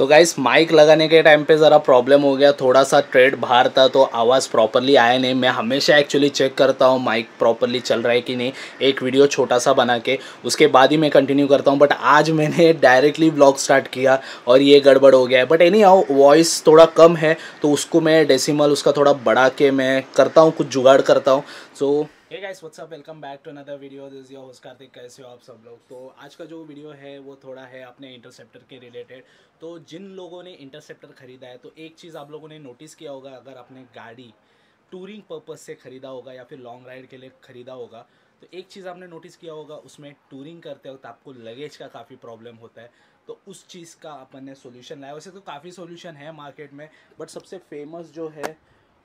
So guys mic लगाने के time पे ज़रा प्रॉब्लम हो गया, थोड़ा सा ट्रेड बाहर था तो आवाज़ प्रॉपरली आया नहीं। मैं हमेशा एक्चुअली चेक करता हूँ माइक प्रॉपरली चल रहा है कि नहीं, एक वीडियो छोटा सा बना के। उसके बाद ही मैं कंटिन्यू करता हूँ बट आज मैंने डायरेक्टली ब्लॉग स्टार्ट किया और ये गड़बड़ हो गया है। बट एनी आओ वॉइस थोड़ा कम है तो उसको मैं डेसीमल उसका थोड़ा बढ़ा के मैं करता हूँ, कुछ जुगाड़ करता हूँ। So hey guys what's up welcome back to another video this your host Karthik कैसे हो आप सब लोग? तो आज का जो वीडियो है, वो थोड़ा है अपने इंटरसेप्टर के रिलेटेड तो जिन लोगों ने इंटरसेप्टर ख़रीदा है तो एक चीज़ आप लोगों ने नोटिस किया होगा, अगर आपने गाड़ी टूरिंग पर्पज़ से ख़रीदा होगा या फिर लॉन्ग राइड के लिए ख़रीदा होगा तो एक चीज़ आपने नोटिस किया होगा, उसमें टूरिंग करते वक्त आपको लगेज का काफ़ी प्रॉब्लम होता है. तो उस चीज़ का अपन ने सोल्यूशन लाया. वैसे तो काफ़ी सोल्यूशन है मार्केट में बट सबसे फ़ेमस जो है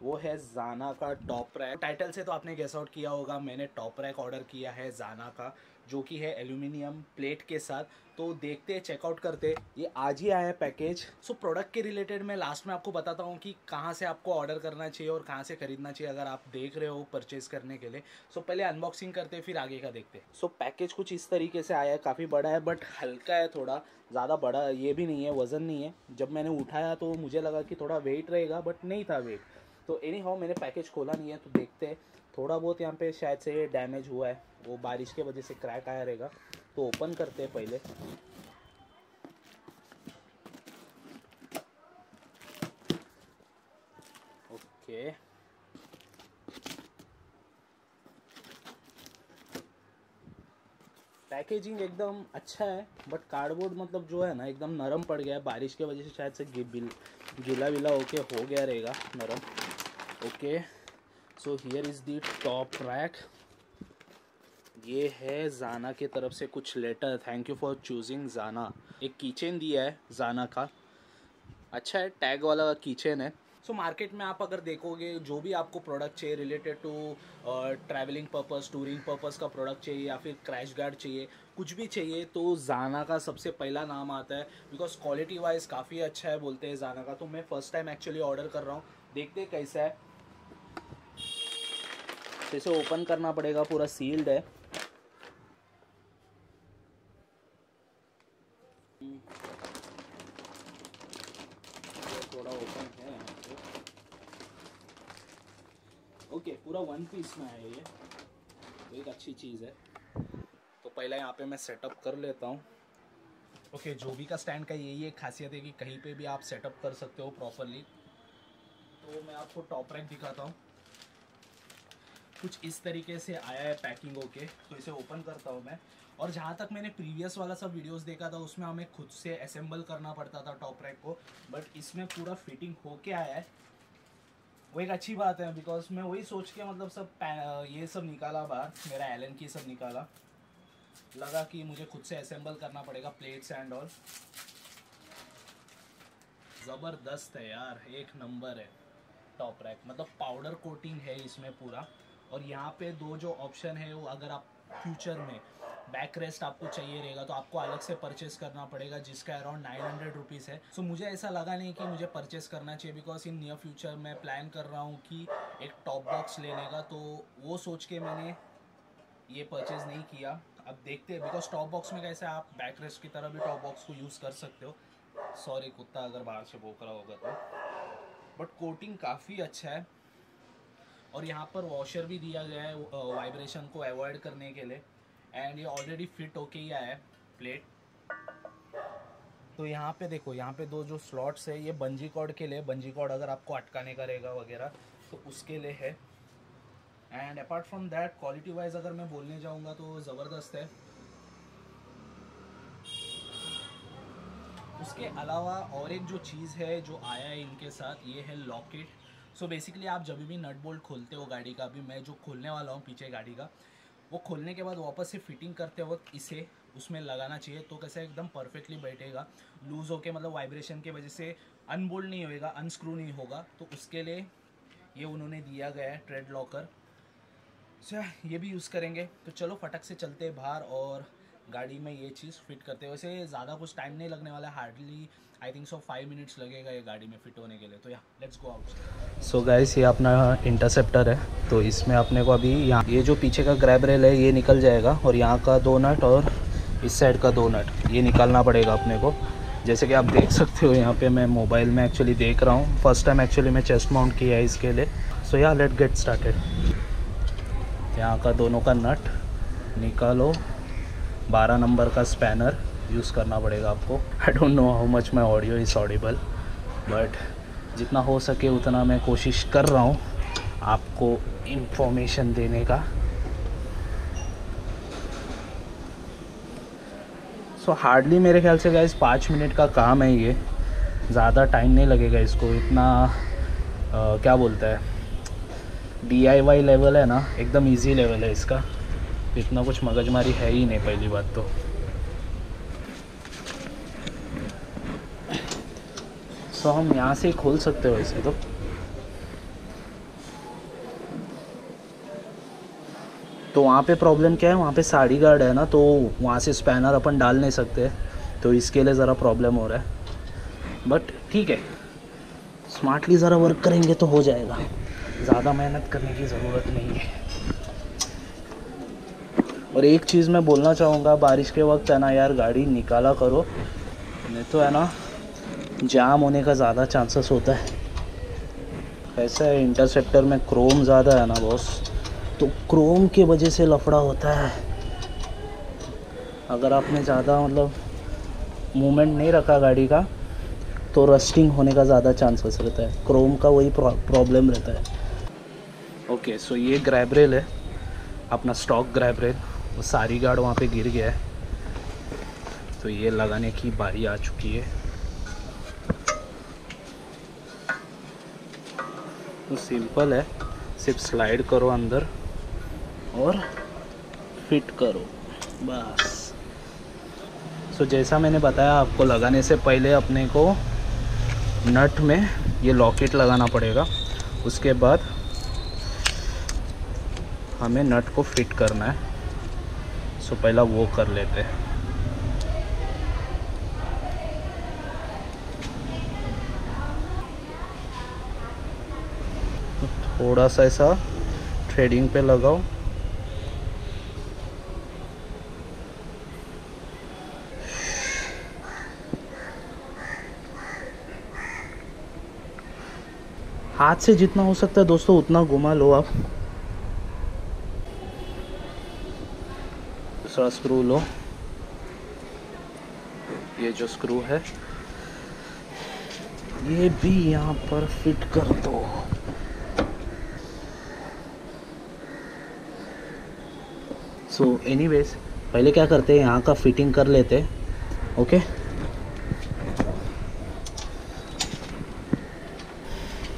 वो है जाना का टॉप रैक टाइटल से तो आपने गेस आउट किया होगा, मैंने टॉप रैक ऑर्डर किया है जाना का, जो कि है एल्यूमिनियम प्लेट के साथ। तो देखते चेकआउट करते ये आज ही आया है पैकेज सो प्रोडक्ट के रिलेटेड मैं लास्ट में आपको बताता हूँ कि कहाँ से आपको ऑर्डर करना चाहिए और कहाँ से खरीदना चाहिए अगर आप देख रहे हो परचेज करने के लिए। सो पहले अनबॉक्सिंग करते फिर आगे का देखते सो पैकेज कुछ इस तरीके से आया है, काफ़ी बड़ा है बट हल्का है थोड़ा, ज़्यादा बड़ा ये भी नहीं है, वज़न नहीं है। जब मैंने उठाया तो मुझे लगा कि थोड़ा वेट रहेगा बट नहीं था वेट तो एनी हाउ मैंने पैकेज खोला नहीं है तो देखते हैं। थोड़ा बहुत यहाँ पे शायद से डैमेज हुआ है। वो बारिश के वजह से क्रैक आया रहेगा। तो ओपन करते हैं पहले। ओके पैकेजिंग एकदम अच्छा है बट कार्डबोर्ड मतलब जो है ना, एकदम नरम पड़ गया है। बारिश की वजह से शायद से गीला विला होके हो गया रहेगा, नरम। Okay so here is the top rack ये है जाना की तरफ़ से कुछ letter thank you for choosing Zana एक कीचेन दिया है जाना का. अच्छा है टैग वाला कीचेन है. सो so, मार्केट में आप अगर देखोगे जो भी आपको प्रोडक्ट चाहिए related to travelling purpose touring purpose का प्रोडक्ट चाहिए या फिर क्रैश गार्ड चाहिए कुछ भी चाहिए तो जाना का सबसे पहला नाम आता है. बिकॉज़ क्वालिटी वाइज काफ़ी अच्छा है बोलते हैं जाना का. तो मैं फ़र्स्ट टाइम एक्चुअली ऑर्डर कर रहा हूँ. देखते कैसा है. इसे ओपन करना पड़ेगा, पूरा सील्ड है। थोड़ा ओपन है ओके पूरा वन पीस में है ये। तो एक अच्छी चीज़ है। तो पहले यहाँ पे मैं सेटअप कर लेता हूँ। ओके जो भी का स्टैंड का यही एक खासियत है कि कहीं पे भी आप सेटअप कर सकते हो प्रॉपरली तो मैं आपको टॉप रैक दिखाता हूँ। कुछ इस तरीके से आया है पैकिंग होके तो इसे ओपन करता हूँ मैं। और जहाँ तक मैंने प्रीवियस वाला सब वीडियोस देखा था, उसमें हमें खुद से असेंबल करना पड़ता था टॉप रैक को। बट इसमें पूरा फिटिंग होके आया है। वो एक अच्छी बात है बिकॉज़ मैं वही सोच के मतलब सब ये सब निकाला बाहर, मेरा एलन की सब निकाला। लगा कि मुझे खुद से असेंबल करना पड़ेगा प्लेट्स एंड ऑल ज़बरदस्त है यार, एक नंबर है टॉप रैक मतलब पाउडर कोटिंग है इसमें पूरा। और यहाँ पे दो जो ऑप्शन है वो अगर आप फ्यूचर में बैक रेस्ट आपको चाहिए रहेगा तो आपको अलग से परचेस करना पड़ेगा जिसका अराउंड नाइन हंड्रेड रुपीज़ है। सो so, मुझे ऐसा लगा नहीं कि मुझे परचेस करना चाहिए बिकॉज़ इन नियर फ्यूचर मैं प्लान कर रहा हूँ कि एक टॉप बॉक्स लेने का तो वो सोच के मैंने ये परचेज नहीं किया। अब देखते हैं बिकॉज़ टॉप बॉक्स में कैसे आप बैक रेस्ट की तरह भी टॉप बॉक्स को यूज़ कर सकते हो। सॉरी कुत्ता अगर बाहर से भोक रहा होगा तो। बट कोटिंग काफ़ी अच्छा है। और यहाँ पर वॉशर भी दिया गया है वाइब्रेशन को अवॉइड करने के लिए। एंड ये ऑलरेडी फिट होके ही आया है प्लेट तो यहाँ पे देखो, यहाँ पे दो जो स्लॉट्स है, ये बंजी कॉर्ड के लिए। बंजी कॉर्ड अगर आपको अटकाने का रहेगा वगैरह तो उसके लिए है। And apart from that quality wise अगर मैं बोलने जाऊँगा तो ज़बरदस्त है। उसके अलावा और एक जो चीज़ है जो आया है इनके साथ, ये है लॉकेट सो बेसिकली आप जब भी नट बोल्ट खोलते हो गाड़ी का, अभी मैं जो खोलने वाला हूँ पीछे गाड़ी का, वो खोलने के बाद वापस से फिटिंग करते वक्त इसे उसमें लगाना चाहिए तो कैसे एकदम परफेक्टली बैठेगा। लूज़ होके मतलब वाइब्रेशन की वजह से अनबोल्ड नहीं होएगा अनस्क्रू नहीं होगा तो उसके लिए ये उन्होंने दिया गया है ट्रेड लॉकर अच्छा ये भी यूज़ करेंगे। तो चलो फटक से चलते बाहर और गाड़ी में ये चीज़ फिट करते वैसे ज़्यादा कुछ टाइम नहीं लगने वाला hardly I think so five minutes लगेगा ये गाड़ी में फिट होने के लिए। तो yeah let's go out so guys ये अपना इंटरसेप्टर है। तो इसमें अपने को अभी यहाँ, ये जो पीछे का ग्रैब रेल है, ये निकल जाएगा। और यहाँ का दो नट और इस साइड का दो नट ये निकालना पड़ेगा अपने को। जैसे कि आप देख सकते हो, यहाँ पे मैं मोबाइल में एक्चुअली देख रहा हूँ। फ़र्स्ट टाइम एक्चुअली मैं चेस्ट माउंट किया है इसके लिए। सो या लेट गेट स्टार्टेड यहाँ का दोनों का नट निकालो। 12 नंबर का स्पैनर यूज़ करना पड़ेगा आपको। I don't know how much my audio is audible but जितना हो सके उतना मैं कोशिश कर रहा हूँ आपको इंफॉर्मेशन देने का। सो so, हार्डली मेरे ख्याल से गाइस पाँच मिनट का काम है ये। ज़्यादा टाइम नहीं लगेगा इसको। इतना आ, क्या बोलता है? डी आई वाई लेवल है ना? एकदम इजी लेवल है इसका। इतना कुछ मगजमारी है ही नहीं पहली बात तो। सो हम यहाँ से ही खोल सकते हो वैसे तो। तो वहाँ पे प्रॉब्लम क्या है? वहाँ पे साड़ी गार्ड है ना तो वहाँ से स्पैनर अपन डाल नहीं सकते। तो इसके लिए ज़रा प्रॉब्लम हो रहा है। बट ठीक है। स्मार्टली ज़रा वर्क करेंगे तो हो जाएगा। ज़्यादा मेहनत करने की ज़रूरत नहीं है। और एक चीज़ मैं बोलना चाहूँगा बारिश के वक्त है ना यार गाड़ी निकाला करो। नहीं तो है ना जाम होने का ज़्यादा चांसेस होता है। ऐसा है इंटरसेप्टर में क्रोम ज़्यादा है ना बॉस तो क्रोम की वजह से लफड़ा होता है। अगर आपने ज़्यादा मतलब मूवमेंट नहीं रखा गाड़ी का तो रस्टिंग होने का ज़्यादा चांसेस रहता है। क्रोम का वही प्रॉब्लम रहता है। ओके okay, सो so ये ग्रैब रेल है अपना स्टॉक ग्रैब रेल वो सारी गार्ड वहाँ पे गिर गया है। तो ये लगाने की बारी आ चुकी है। तो सिंपल है सिर्फ़ स्लाइड करो अंदर और फिट करो बस। सो so, जैसा मैंने बताया आपको लगाने से पहले अपने को नट में ये लॉकेट लगाना पड़ेगा। उसके बाद हमें नट को फिट करना है। सो पहला वो कर लेते हैं। थोड़ा सा ऐसा थ्रेडिंग पे लगाओ हाथ से जितना हो सकता है दोस्तों, उतना घुमा लो आप। दूसरा स्क्रू लो। ये जो स्क्रू है, ये भी यहाँ पर फिट कर दो। सो एनीवेज पहले क्या करते हैं, यहाँ का फिटिंग कर लेते ओके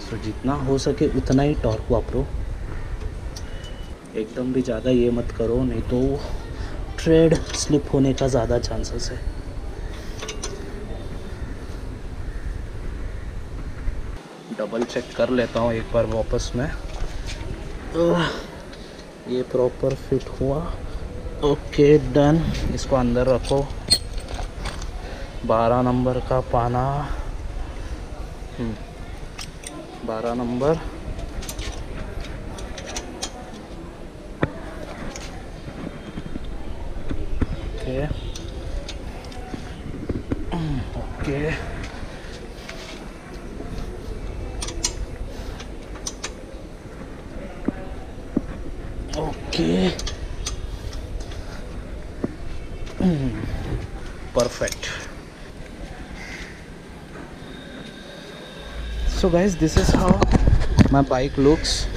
सो जितना हो सके उतना ही टॉर्क वापरो। एकदम भी ज़्यादा ये मत करो, नहीं तो ट्रेड स्लिप होने का ज़्यादा चांसेस है। डबल चेक कर लेता हूँ एक बार वापस में। ये प्रॉपर फिट हुआ। ओके डन इसको अंदर रखो। बारह नंबर का पाना। हम्म। बारह नंबर। Okay. Okay. Hmm. Perfect. So guys, this is how my bike looks.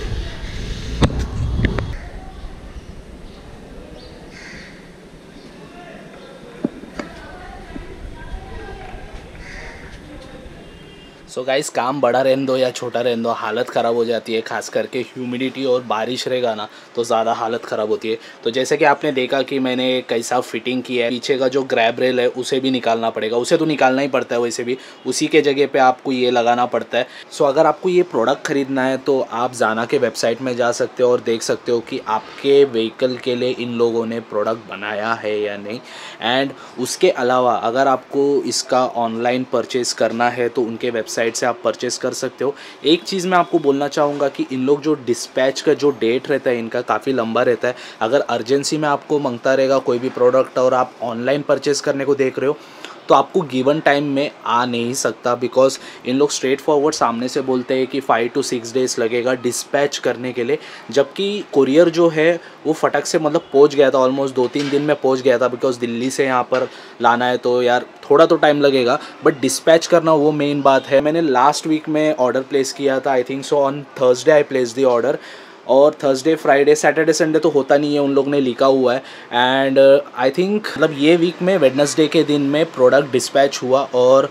So so guys काम बड़ा रहने दो या छोटा रहने दो, हालत ख़राब हो जाती है, खास करके ह्यूमिडिटी और बारिश रहेगा ना तो ज़्यादा हालत ख़राब होती है। तो जैसे कि आपने देखा कि मैंने कैसा फिटिंग किया है, पीछे का जो ग्रैब रेल है, उसे भी निकालना पड़ेगा। उसे तो निकालना ही पड़ता है वैसे भी, उसी के जगह पर आपको ये लगाना पड़ता है। सो अगर आपको ये प्रोडक्ट ख़रीदना है तो आप जाना के वेबसाइट में जा सकते हो और देख सकते हो कि आपके व्हीकल के लिए इन लोगों ने प्रोडक्ट बनाया है या नहीं। एंड उसके अलावा अगर आपको इसका ऑनलाइन परचेज़ करना है तो उनके वेबसाइट वेबसाइट से आप परचेस कर सकते हो। एक चीज़ मैं आपको बोलना चाहूँगा कि इन लोग जो डिस्पैच का जो डेट रहता है, इनका काफ़ी लंबा रहता है। अगर अर्जेंसी में आपको मंगता रहेगा कोई भी प्रोडक्ट और आप ऑनलाइन परचेस करने को देख रहे हो तो आपको गिवन टाइम में आ नहीं सकता बिकॉज़ इन लोग स्ट्रेट फॉरवर्ड सामने से बोलते हैं कि फाइव टू सिक्स डेज़ लगेगा डिस्पैच करने के लिए। जबकि कुरियर जो है, वो फटक से मतलब पहुँच गया था ऑलमोस्ट दो तीन दिन में पहुँच गया था बिकॉज़ दिल्ली से यहाँ पर लाना है तो यार थोड़ा तो टाइम लगेगा। बट डिस्पैच करना वो मेन बात है। मैंने लास्ट वीक में ऑर्डर प्लेस किया था I think so on Thursday I place the order और थर्सडे फ्राइडे सैटरडे संडे तो होता नहीं है, उन लोग ने लिखा हुआ है। एंड आई थिंक मतलब ये वीक में वेडनसडे के दिन में प्रोडक्ट डिस्पैच हुआ और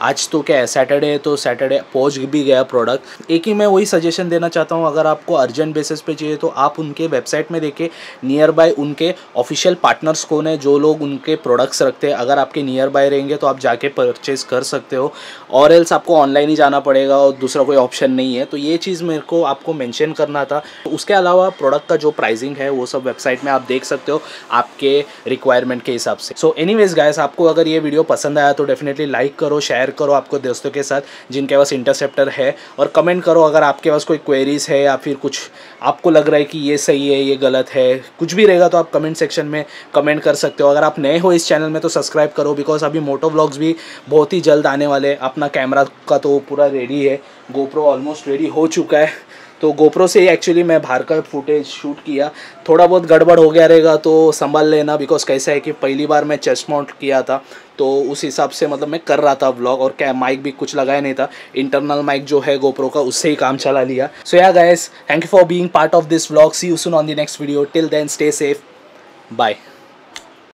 आज तो क्या है सैटरडे है तो सैटरडे पहुँच भी गया प्रोडक्ट एक ही मैं वही सजेशन देना चाहता हूँ, अगर आपको अर्जेंट बेसिस पे चाहिए तो आप उनके वेबसाइट में देखें नियर बाय उनके ऑफिशियल पार्टनर्स कौन है, जो लोग उनके प्रोडक्ट्स रखते हैं। अगर आपके नियर बाय रहेंगे तो आप जाके परचेज कर सकते हो, और एल्स आपको ऑनलाइन ही जाना पड़ेगा और दूसरा कोई ऑप्शन नहीं है। तो ये चीज़ मेरे को आपको मैंशन करना था। उसके अलावा प्रोडक्ट का जो प्राइसिंग है, वो सब वेबसाइट में आप देख सकते हो, आपके रिक्वायरमेंट के हिसाब से। सो एनी वेज आपको अगर ये वीडियो पसंद आया तो डेफिनेटली लाइक करो शेयर शेयर करो आपको दोस्तों के साथ, जिनके पास इंटरसेप्टर है, और कमेंट करो अगर आपके पास कोई क्वेरीज है या फिर कुछ आपको लग रहा है कि ये सही है, ये गलत है, कुछ भी रहेगा तो आप कमेंट सेक्शन में कमेंट कर सकते हो। अगर आप नए हो इस चैनल में तो सब्सक्राइब करो बिकॉज़ अभी मोटो ब्लॉग्स भी बहुत ही जल्द आने वाले अपना कैमरा का तो पूरा रेडी है। गोप्रो ऑलमोस्ट रेडी हो चुका है। तो गोप्रो से ही एक्चुअली मैं बाहर का फुटेज शूट किया। थोड़ा बहुत गड़बड़ हो गया रहेगा तो संभाल लेना बिकॉज़ कैसा है कि पहली बार मैं चेस्ट माउंट किया था। तो उस हिसाब से मतलब मैं कर रहा था व्लॉग और क्या माइक भी कुछ लगाया नहीं था। इंटरनल माइक जो है गोप्रो का उससे ही काम चला लिया। So yeah guys thank you for being part of this vlog see you soon on the next video till then stay safe bye